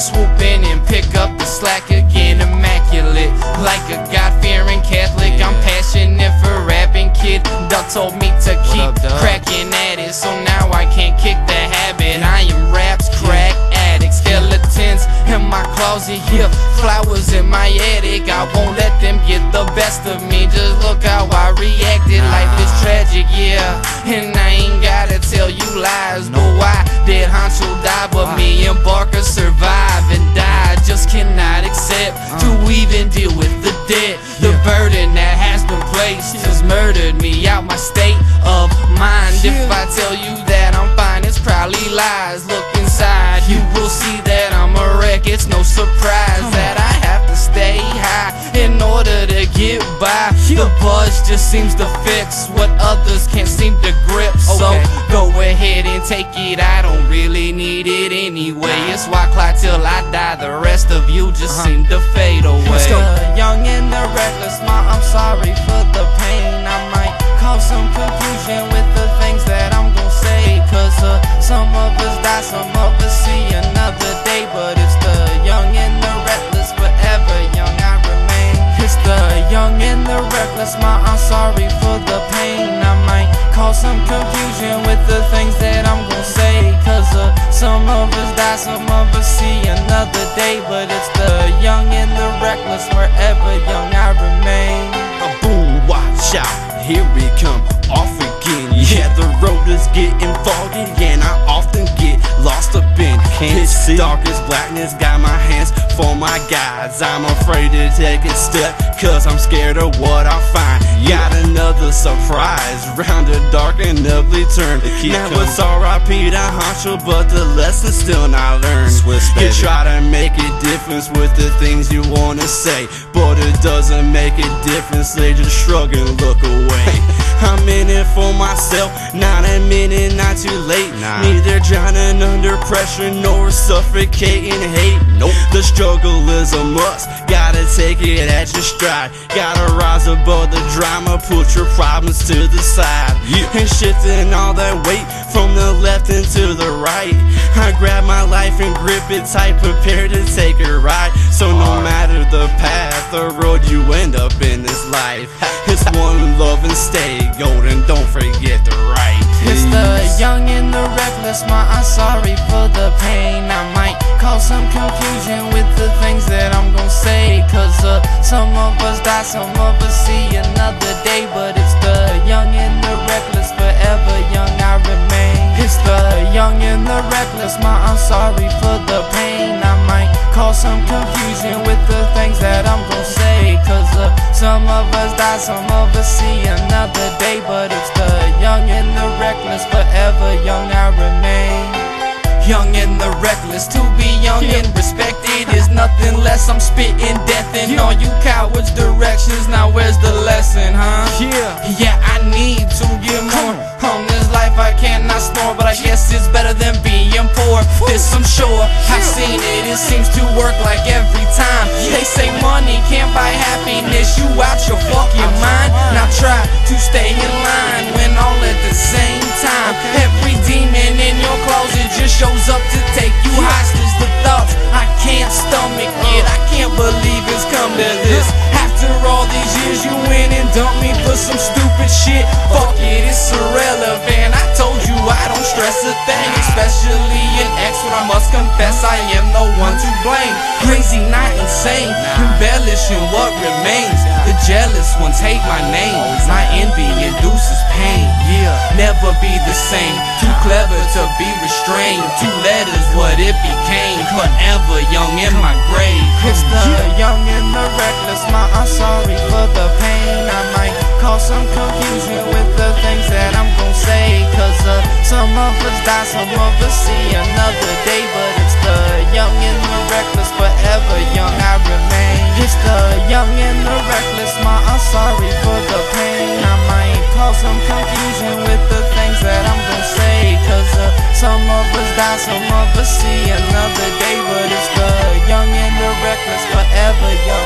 Swoop in and pick up the slack again. Immaculate, like a God-fearing Catholic. I'm passionate for rapping, kid. Duck told me to keep up, cracking at it, so now I can't kick the habit. I am raps, crack addict, skeletons in my closet here, flowers in my attic. I won't let them get the best of me. Just look how I reacted. Life is tragic, yeah, and I ain't gotta tell you lies. But why did Honcho Just seems to fix what others can't seem to grip. So Okay. go ahead and take it. I don't really need it anyway. It's why clock till I die. The rest of you just uh-huh. seem to fade away. I'm sorry for the pain. I might cause some confusion with the things that I'm gonna say. Cause uh, some of us die, some of us see another day. But it's the young and the reckless, wherever young I remain. A boom, watch out, here we come off again. Yeah, the road is getting foggy, and I often get lost a in Can't pitch see. darkest blackness. Got my hands for my guides. I'm afraid to take a step, cause I'm scared of what I find. Got another surprise round a dark and ugly turn. Now coming. it's R.I.P. to Honcho, but the lesson's still not learned. Swiss, You try to make a difference with the things you wanna say, but it doesn't make a difference. They just shrug and look away. I'm in it for myself, not a minute, not too late. Nah. Neither drowning under pressure nor suffocating hate. Nope. The struggle is a must. Gotta take it at your stride. Gotta rise above the drama, put your problems to the side. Yeah. And shifting all that weight from the left into the right. I grab my life and grip it tight, prepared to take a ride. So no matter the path or road you end up in this life, it's one love and stay golden. Don't forget the right. It's the young and the reckless, ma, I'm sorry for the pain. I might cause some confusion with the things that I'm gonna say. Cause uh, some of us die, some of us see another day. But it's the young and the reckless, forever young I remain. It's the young and the reckless, ma, I'm sorry for the pain. I might cause some confusion with the of us die, some of us see another day. But it's the young and the reckless, forever young I remain. Young and the reckless, to be young and respected is nothing less. I'm spitting death in all you cowards' directions. Now where's the lesson, huh? Yeah. Yeah, I need to but I guess it's better than being poor. This I'm sure I've seen it. It seems to work like every time. They say money can't buy happiness. You out your fucking mind. Now try to stay in line when all at the same time. Every demon When I must confess, I am the one to blame. Crazy, not insane. Embellishing what remains. The jealous ones hate my name. My envy induces pain. Yeah, never be the same. Too clever to be restrained. Two letters, what it became. Forever young in my grave. It's the young die, some of us see another day But it's the young and the reckless, forever young. I remain It's the young and the reckless, my I'm sorry for the pain. I might cause some confusion with the things that I'm gonna say Cause uh, some of us die, some of us see another day But it's the young and the reckless, forever young.